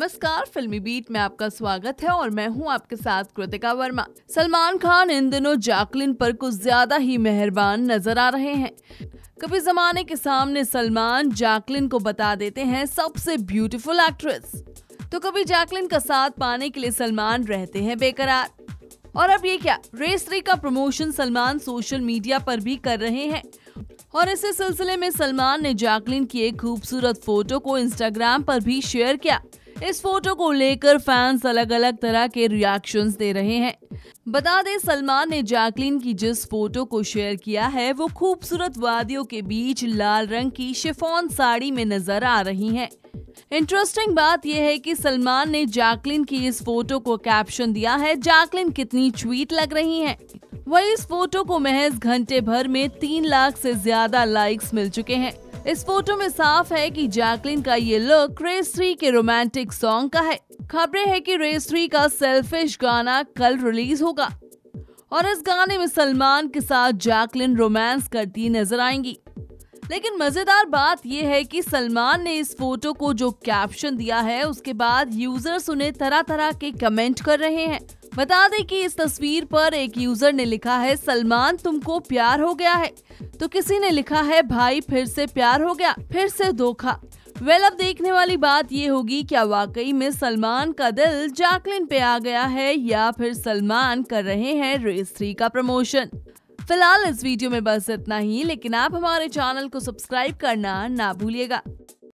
नमस्कार, फिल्मी बीट में आपका स्वागत है और मैं हूँ आपके साथ कृतिका वर्मा। सलमान खान इन दिनों जैकलिन पर कुछ ज़्यादा ही मेहरबान नज़र आ रहे हैं। कभी जमाने के सामने सलमान जैकलिन को बता देते हैं सबसे ब्यूटीफुल एक्ट्रेस तो कभी जैकलिन का साथ पाने के लिए सलमान रहते हैं बेकरार। और अब ये क्या, रेस थ्री का प्रमोशन सलमान सोशल मीडिया पर भी कर रहे हैं। और इसी सिलसिले में सलमान ने जैकलिन की एक खूबसूरत फ़ोटो को इंस्टाग्राम पर भी शेयर किया। इस फ़ोटो को लेकर फैंस अलग अलग तरह के रिएक्शंस दे रहे हैं बता दें, सलमान ने जैकलिन की जिस फ़ोटो को शेयर किया है, वो खूबसूरत वादियों के बीच लाल रंग की शिफॉन साड़ी में नज़र आ रही हैं। इंटरेस्टिंग बात यह है कि सलमान ने जैकलिन की इस फ़ोटो को कैप्शन दिया है जैकलिन कितनी ट्वीट लग रही हैं। वही इस फ़ोटो को महज घंटे भर में तीन लाख से ज़्यादा लाइक्स मिल चुके हैं। इस फ़ोटो में साफ़ है कि जैकलिन का ये लुक रेस थ्री के रोमांटिक सॉन्ग का है। खबरें है कि रेस थ्री का सेल्फिश गाना कल रिलीज़ होगा। और इस गाने में सलमान के साथ जैकलिन रोमांस करती नज़र आएँगी। लेकिन मज़ेदार बात यह है कि सलमान ने इस फ़ोटो को जो कैप्शन दिया है, उसके बाद यूज़र्स उन्हें तरह तरह के कमेंट कर रहे हैं। बता दें कि इस तस्वीर पर एक यूज़र ने लिखा है, सलमान, तुमको प्यार हो गया है। तो किसी ने लिखा है, भाई, फिर से प्यार हो गया, फिर से धोखा। वेल अब देखने वाली बात ये होगी, क्या वाकई में सलमान का दिल जैकलिन पे आ गया है या फिर सलमान कर रहे हैं रेस थ्री का प्रमोशन फ़िलहाल इस वीडियो में बस इतना ही, लेकिन आप हमारे चैनल को सब्सक्राइब करना ना भूलिएगा।